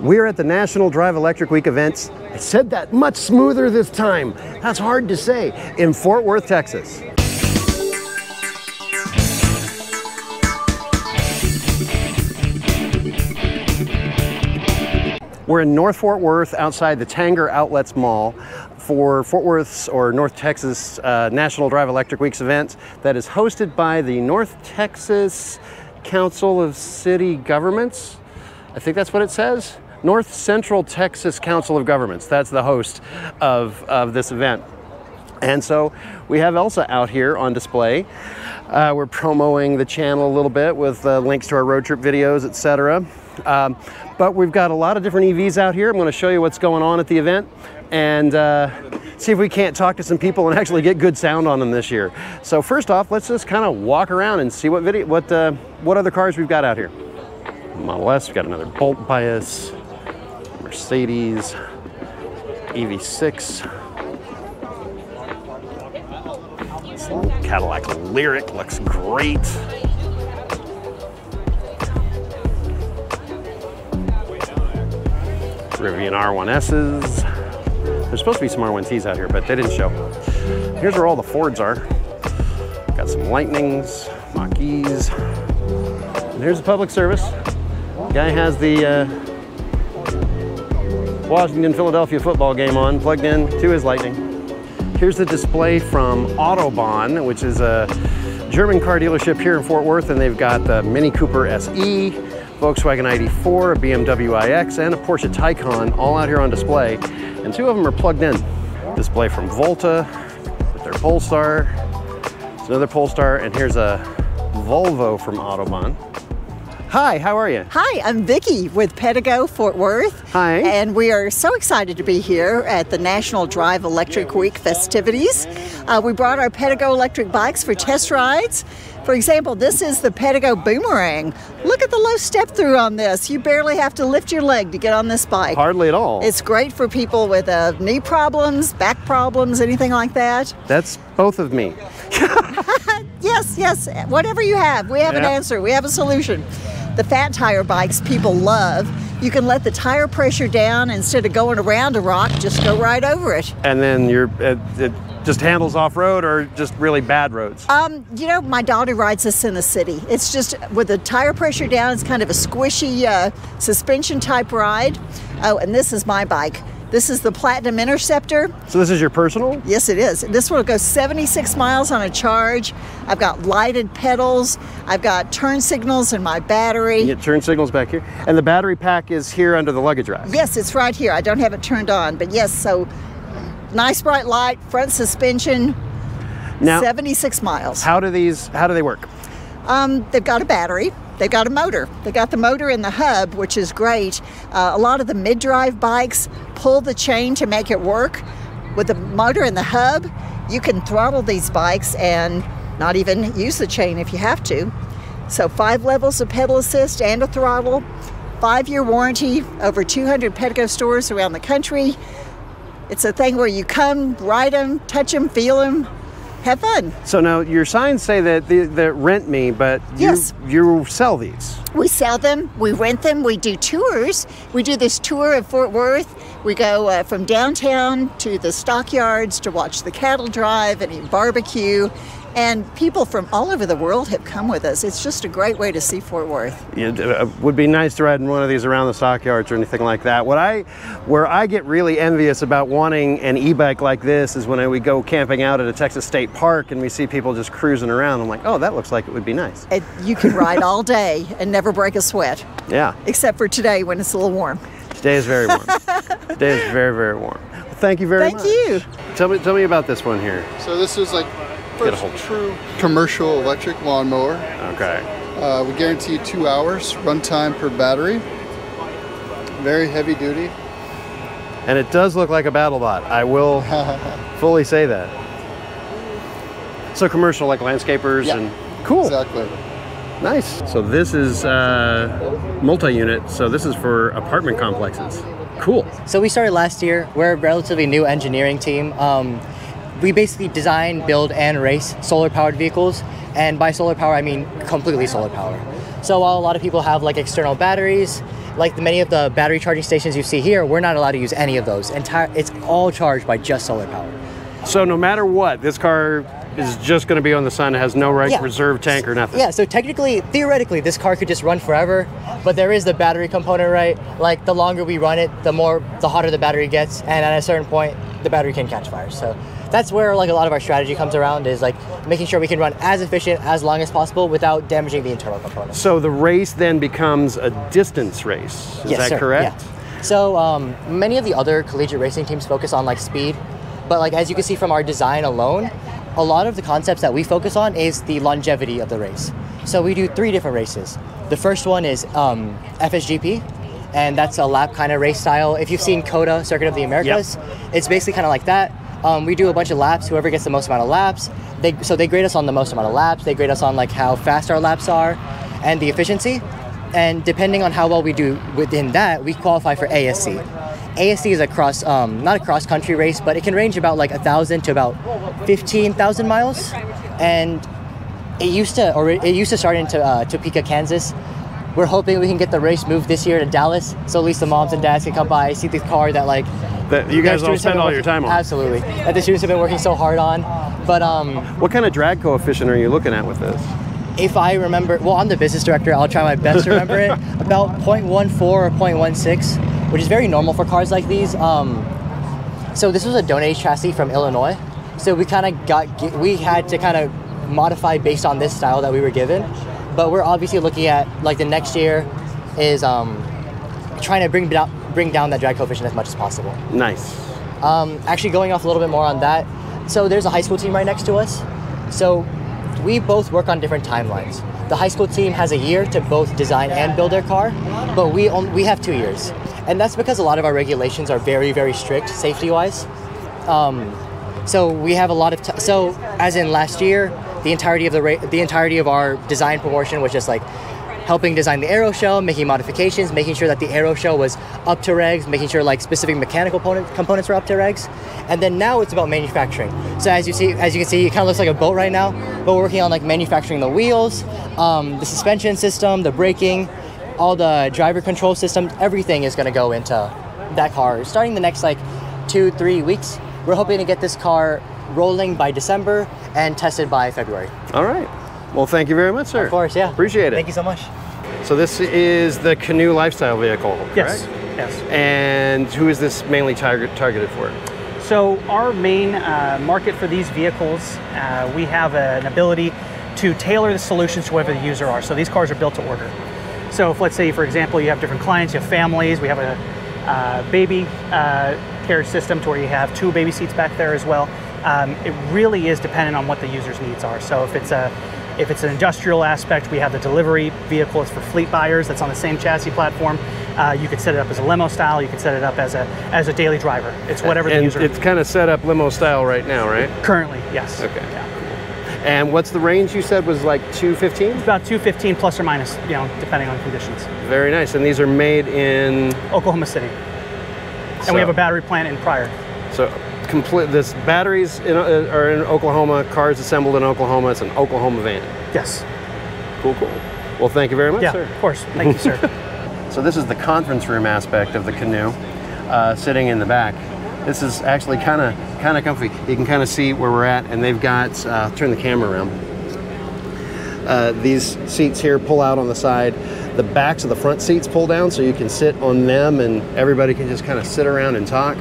We're at the National Drive Electric Week events. I said that much smoother this time. That's hard to say. In Fort Worth, Texas. We're in North Fort Worth outside the Tanger Outlets Mall for Fort Worth's or North Texas uh, National Drive Electric Weeks event that is hosted by the North Texas Council of City Governments. I think that's what it says. North Central Texas Council of Governments. That's the host of, of this event. And so we have Elsa out here on display. Uh, we're promoting the channel a little bit with uh, links to our road trip videos, etc. Um, but we've got a lot of different EVs out here. I'm going to show you what's going on at the event and uh, see if we can't talk to some people and actually get good sound on them this year. So first off, let's just kind of walk around and see what video, what uh, what other cars we've got out here. Model S, we've got another Bolt Bias, Mercedes, EV6. Cadillac Lyriq looks great. Rivian R1Ss. There's supposed to be some R1Ts out here, but they didn't show. Here's where all the Fords are. Got some Lightnings, Mach-E's. And here's the public service. Guy has the uh, Washington Philadelphia football game on, plugged in to his Lightning. Here's the display from Autobahn, which is a German car dealership here in Fort Worth, and they've got the Mini Cooper SE, Volkswagen ID4, a BMW iX, and a Porsche Taycan all out here on display. And two of them are plugged in. Display from Volta with their Polestar. It's another Polestar, and here's a Volvo from Autobahn. Hi, how are you? Hi, I'm Vicki with Pedego Fort Worth. Hi. And we are so excited to be here at the National Drive Electric Week festivities. Uh, we brought our Pedego electric bikes for test rides. For example, this is the Pedego Boomerang. Look at the low step through on this. You barely have to lift your leg to get on this bike. Hardly at all. It's great for people with uh, knee problems, back problems, anything like that. That's both of me. yes, yes, whatever you have, we have an answer, we have a solution. The fat tire bikes people love. You can let the tire pressure down instead of going around a rock, just go right over it. And then you're, it, it just handles off-road or just really bad roads? Um, you know, my daughter rides this in the city. It's just with the tire pressure down, it's kind of a squishy uh, suspension type ride. Oh, and this is my bike. This is the Platinum Interceptor. So this is your personal? Yes, it is. This one will go 76 miles on a charge. I've got lighted pedals. I've got turn signals in my battery. You get turn signals back here. And the battery pack is here under the luggage rack. Yes, it's right here. I don't have it turned on, but yes, so nice bright light, front suspension, Now, 76 miles. how do these, how do they work? Um, they've got a battery. They've got a motor. They got the motor in the hub, which is great. Uh, a lot of the mid-drive bikes pull the chain to make it work. With the motor in the hub, you can throttle these bikes and not even use the chain if you have to. So five levels of pedal assist and a throttle. Five-year warranty, over 200 Pedego stores around the country. It's a thing where you come, ride them, touch them, feel them, have fun. So now your signs say that they, that rent me, but you, Yes. you sell these. We sell them, we rent them, we do tours. We do this tour of Fort Worth. We go uh, from downtown to the stockyards to watch the cattle drive and eat barbecue. And people from all over the world have come with us. It's just a great way to see Fort Worth. It uh, would be nice to ride in one of these around the stockyards or anything like that. What I, where I get really envious about wanting an e-bike like this is when I, we go camping out at a Texas State Park and we see people just cruising around. I'm like, oh, that looks like it would be nice. And you can ride all day and never break a sweat, Yeah, except for today when it's a little warm. today is very warm. today is very, very warm. Well, thank you very Thank much. you. Tell me, tell me about this one here. So this is like Get a first hold. true commercial electric lawnmower. Okay. Uh, we guarantee two hours runtime per battery. Very heavy duty. And it does look like a battle bot. I will fully say that. So commercial like landscapers Yeah. and cool. Exactly. Nice. So this is uh, multi-unit. So this is for apartment complexes. Cool. So we started last year. We're a relatively new engineering team. Um, we basically design, build, and race solar-powered vehicles. And by solar power, I mean completely solar power. So while a lot of people have like external batteries, like many of the battery charging stations you see here, we're not allowed to use any of those. Entire, it's all charged by just solar power. So no matter what, this car is just going to be on the sun. It has no right Yeah. reserve tank or nothing. Yeah, so technically, theoretically, this car could just run forever, but there is the battery component, right? Like the longer we run it, the more, the hotter the battery gets, and at a certain point, the battery can catch fire. So that's where like a lot of our strategy comes around is like making sure we can run as efficient as long as possible without damaging the internal components. So the race then becomes a distance race. Is Yes, that sir. correct? Yeah. So um, many of the other collegiate racing teams focus on like speed, but like as you can see from our design alone, a lot of the concepts that we focus on is the longevity of the race. So we do three different races. The first one is um, FSGP, and that's a lap kind of race style. If you've seen COTA, Circuit of the Americas, it's basically kind of like that. Um, we do a bunch of laps. Whoever gets the most amount of laps, they so they grade us on the most amount of laps. They grade us on like how fast our laps are, and the efficiency. And depending on how well we do within that, we qualify for ASC. ASC is a cross, um, not a cross country race, but it can range about like a thousand to about fifteen thousand miles, and it used to, or it used to start into uh, Topeka, Kansas. We're hoping we can get the race moved this year to Dallas, so at least the moms and dads can come by see the car that like That you guys all spend all your working- time on. Absolutely, that the students have been working so hard on. But um, What kind of drag coefficient are you looking at with this? if I remember, well, I'm the business director. I'll try my best to remember it. About 0.14 or 0.16, which is very normal for cars like these. Um, so this was a donated chassis from Illinois. So we kind of got, we had to kind of modify based on this style that we were given. But we're obviously looking at like the next year is um, trying to bring down bring down that drag coefficient as much as possible. Nice. Um, actually, going off a little bit more on that, so there's a high school team right next to us. So we both work on different timelines. The high school team has a year to both design and build their car, but we only, we have two years, and that's because a lot of our regulations are very very strict safety wise. Um, so we have a lot of t- so as in last year, the entirety of the ra- the entirety of our design promotion was just like helping design the aero shell, making modifications, making sure that the aero shell was up to regs, making sure like specific mechanical component, components were up to regs, and then now it's about manufacturing. So as you see, as you can see, it kind of looks like a boat right now, but we're working on like manufacturing the wheels, um, the suspension system, the braking, all the driver control systems, everything is going to go into that car starting the next like two, three weeks. We're hoping to get this car rolling by December and tested by February. All right. Well, thank you very much, sir. Of course, yeah. Appreciate it. Thank you so much. So this is the Canoo lifestyle vehicle, correct? Yes, yes. And who is this mainly target, targeted for? So our main uh, market for these vehicles, uh, we have an ability to tailor the solutions to whoever the user are. So these cars are built to order. So if let's say, for example, you have different clients, you have families, we have a uh, baby uh, carriage system to where you have two baby seats back there as well. Um, it really is dependent on what the user's needs are. So if it's a if it's an industrial aspect, we have the delivery vehicle. It's for fleet buyers. That's on the same chassis platform. Uh, you could set it up as a limo style. You could set it up as a as a daily driver. It's whatever the and user. it's kind of set up limo style right now, right? Currently, yes. Okay. Yeah. And what's the range you said was like 215? About 215 plus or minus, you know, depending on conditions. Very nice. And these are made in Oklahoma City. And we have a battery plant in Pryor. so complete. This batteries in, uh, are in Oklahoma. Cars assembled in Oklahoma. It's an Oklahoma van. Yes. Cool, cool. Well, thank you very much, Yeah, sir. of course. Thank you, sir. So this is the conference room aspect of the Canoo, uh, sitting in the back. This is actually kind of kind of comfy. You can kind of see where we're at, and they've got. Uh, turn the camera around. Uh, these seats here pull out on the side. The backs of the front seats pull down, so you can sit on them, and everybody can just kind of sit around and talk.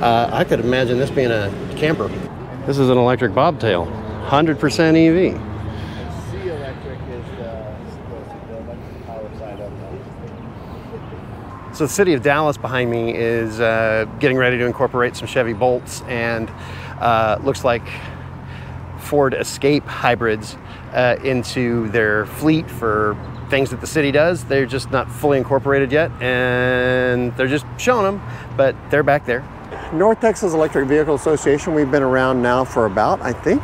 Uh, I could imagine this being a camper. This is an electric bobtail, 100% EV. C electric is the, the electric power side of them. So the city of Dallas behind me is uh, getting ready to incorporate some Chevy Bolts and uh, looks like Ford Escape hybrids uh, into their fleet for things that the city does. They're just not fully incorporated yet, and they're just showing them, but they're back there. North Texas Electric Vehicle Association, we've been around now for about, I think,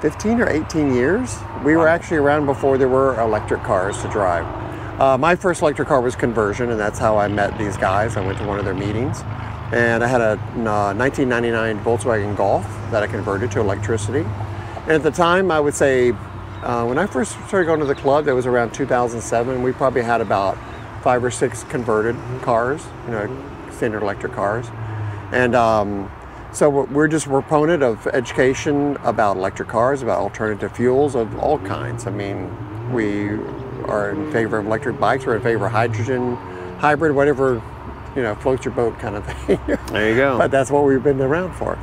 15 or 18 years. We were actually around before there were electric cars to drive. Uh, my first electric car was conversion, and that's how I met these guys. I went to one of their meetings, and I had a uh, 1999 Volkswagen Golf that I converted to electricity. And at the time, I would say, uh, when I first started going to the club, that was around 2007, we probably had about five or six converted cars, you know, standard electric cars, and um, so we're- we're just a proponent of education about electric cars, about alternative fuels of all kinds. I mean, we are in favor of electric bikes. We're in favor of hydrogen, hybrid, whatever you know floats your boat kind of thing. There you go. but that's what we've been around for.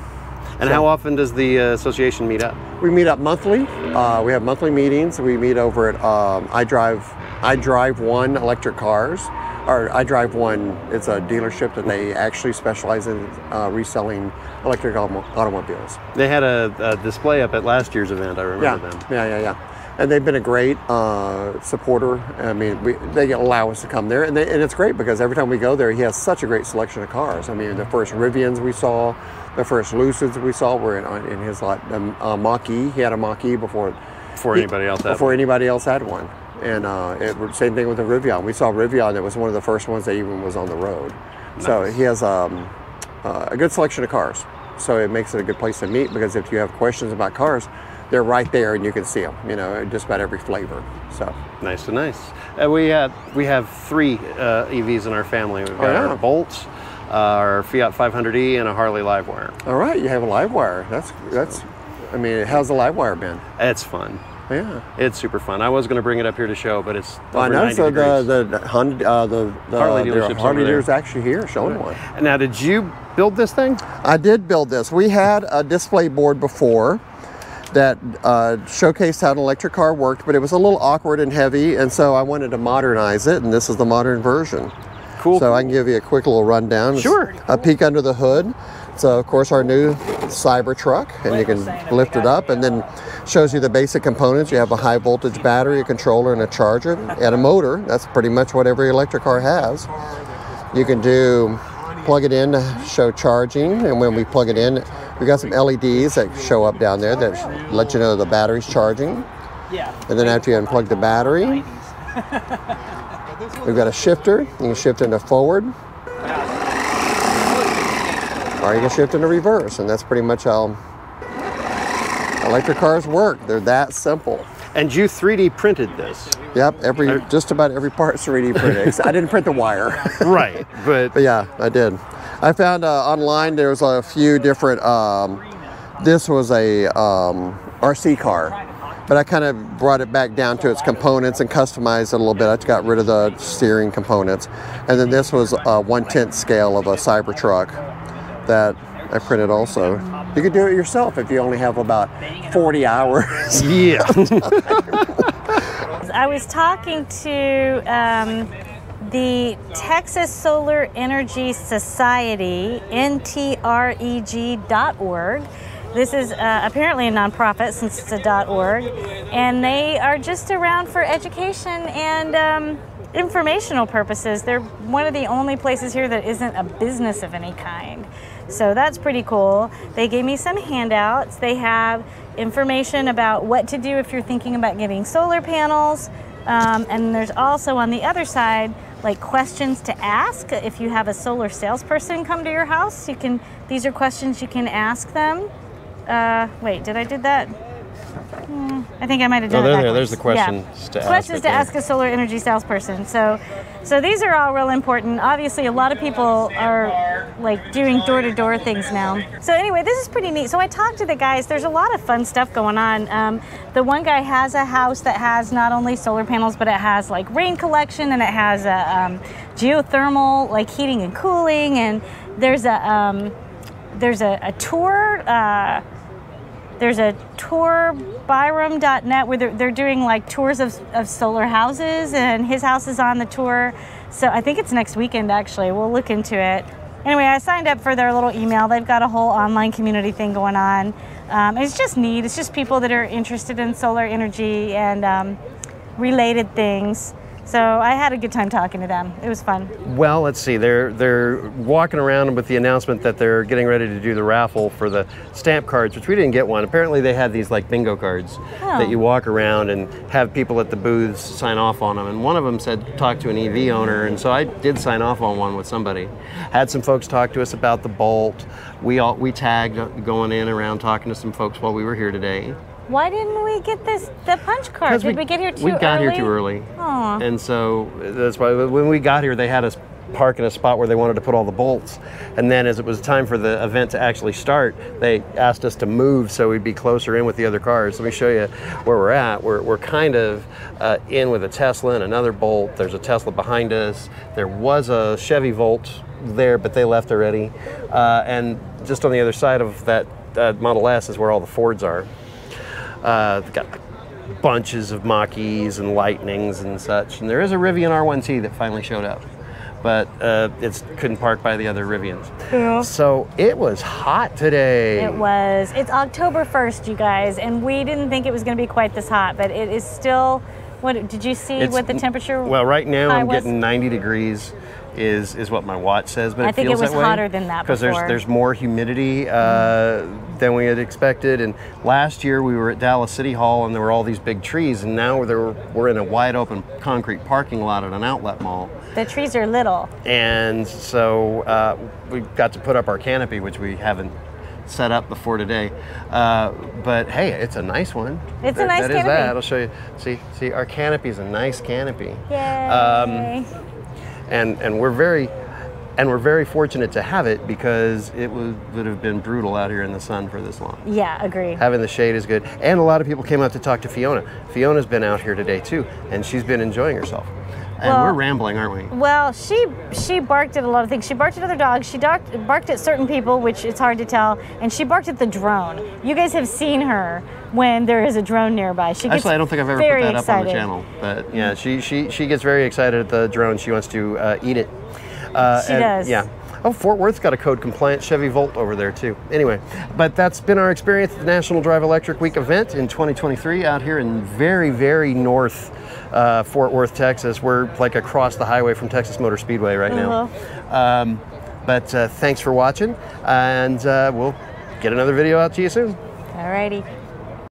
and how often does the uh, association meet up? We meet up monthly. Uh, we have monthly meetings. We meet over at um, I Drive. I Drive One Electric Cars, or I Drive One. It's a dealership that they actually specialize in uh, reselling electric autom- automobiles. They had a, a display up at last year's event. I remember Yeah, them. yeah, yeah, yeah. And they've been a great uh, supporter. I mean, we, they allow us to come there, and, they, and it's great because every time we go there, he has such a great selection of cars. I mean, the first Rivians we saw, the first Lucids we saw were in, in his lot. The uh, Mach-E, he had a Mach-E before Before he- anybody else had before one. anybody else had one. And uh, it, same thing with the Rivian. We saw Rivian that was one of the first ones that even was on the road. So he has um, uh, a good selection of cars. So it makes it a good place to meet because if you have questions about cars, they're right there and you can see them. You know, just about every flavor. So Nice to nice. Uh, we have we have three uh, EVs in our family. We've got Oh, yeah. our Bolts, uh, our Fiat 500e, and a Harley Livewire. all right, you have a Livewire. That's that's. I mean, how's the Livewire been? It's fun. Yeah. It's super fun. I was going to bring it up here to show, but it's I over know. 90 So degrees. the the Honda, uh, the, the Harley the dealership's Harley dealer's actually here showing one. Now, did you build this thing? I did build this. We had a display board before that uh, showcased how an electric car worked, but it was a little awkward and heavy, and so I wanted to modernize it, and this is the modern version. Cool. So I can give you a quick little rundown. It's Sure. A peek under the hood. So of course our new Cybertruck, and you can lift it up, and then shows you the basic components. You have a high voltage battery, a controller, and a charger, and a motor. That's pretty much what every electric car has. You can do plug it in to show charging, and when we plug it in, we got some LEDs that show up down there that let you know the battery's charging. And then after you unplug the battery, we've got a shifter. You can shift into forward, or you can shift into reverse, and that's pretty much how electric cars work. They're that simple. And you 3D printed this. Yep, every just about every part 3D printed. I didn't print the wire. right. But But yeah, I did. I found uh, online there was a few different. Um, this was a um, RC car, but I kind of brought it back down to its components and customized it a little bit. I got rid of the steering components, and then this was a one tenth scale of a Cybertruck that I printed also. You could do it yourself if you only have about 40 hours. yeah. I was talking to um, the Texas Solar Energy Society, ntreg.org. This is uh, apparently a nonprofit since it's a .org, and they are just around for education and um, informational purposes. They're one of the only places here that isn't a business of any kind. So that's pretty cool. They gave me some handouts. They have information about what to do if you're thinking about getting solar panels. Um, and there's also on the other side, like questions to ask. If you have a solar salesperson come to your house, you can. These are questions you can ask them. Uh, wait, did I did that? I think I might have Oh, done there, it there. backwards. There's the Yeah. questions to ask Questions right to ask a solar energy salesperson. So, so these are all real important. Obviously, a lot of people are like doing door-to-door things now. So anyway, this is pretty neat. So I talked to the guys. There's a lot of fun stuff going on. Um, the one guy has a house that has not only solar panels, but it has like rain collection and it has a um, geothermal like heating and cooling. And there's a um, there's a, a tour. Uh, there's a tourbyram.net where they're, they're doing like tours of, of solar houses and his house is on the tour. So i think it's next weekend actually. We'll look into it. Anyway i signed up for their little email. They've got a whole online community thing going on. Um, it's just neat. It's just people that are interested in solar energy and um, related things so i had a good time talking to them it was fun Well, let's see. They're they're walking around with the announcement that they're getting ready to do the raffle for the stamp cards, which we didn't get one. Apparently, they had these like bingo cards Oh. that you walk around and have people at the booths sign off on them. And one of them said talk to an EV owner, and so I did sign off on one with somebody. Had some folks talk to us about the Bolt. We all we tagged uh, going in around talking to some folks while we were here today. Why didn't we get this the punch card? Did we, get here too early? we got early? here too early. Aw. And so that's why when we got here, they had us park in a spot where they wanted to put all the bolts. And then as it was time for the event to actually start, they asked us to move so we'd be closer in with the other cars. Let me show you where we're at. We're, we're kind of uh, in with a Tesla and another Bolt. There's a Tesla behind us. There was a Chevy Volt there, but they left already. Uh, and just on the other side of that uh, Model S is where all the Fords are. Uh, they've got bunches of Mach-E's and Lightnings and such. And there is a Rivian R1T that finally showed up, but uh, it couldn't park by the other Rivians. Yeah. So it was hot today. It was. It's October 1st, you guys, and we didn't think it was going to be quite this hot, but it is still. What did you see? It's- what the temperature? Well, right now I'm was? getting 90 degrees. Is, is what my watch says, but I it think it feels was that way hotter than that because there's there's more humidity uh, than we had expected. And last year we were at Dallas City Hall and there were all these big trees, and now there, we're in a wide open concrete parking lot at an outlet mall. The trees are little. And so uh, we got to put up our canopy, which we haven't set up before today. Uh, but hey, it's a nice one. It's a That- nice that is canopy. that. I'll show you. See, see, our canopy is a nice canopy. Yay. Um, and and we're very and we're very fortunate to have it because it would, would have been brutal out here in the sun for this long. yeah, agree. Having the shade is good. And a lot of people came out to talk to Fiona. Fiona's been out here today too, and she's been enjoying herself. And Well- we're rambling, aren't we? Well, she she barked at a lot of things. She barked at other dogs. She barked, barked at certain people, which it's hard to tell. And she barked at the drone. You guys have seen her when there is a drone nearby. She gets Actually, I don't think I've ever put very that up on the excited. channel. But yeah, she she she gets very excited at the drone. She wants to uh, eat it. Uh, She and- does. Yeah. Oh, Fort Worth's got a code compliant Chevy Volt over there too. Anyway, but that's been our experience at the National Drive Electric Week event in 2023 out here in very, very north uh, Fort Worth, Texas. We're like across the highway from Texas Motor Speedway right now. Um, but uh, thanks for watching, and uh, we'll get another video out to you soon. Alrighty.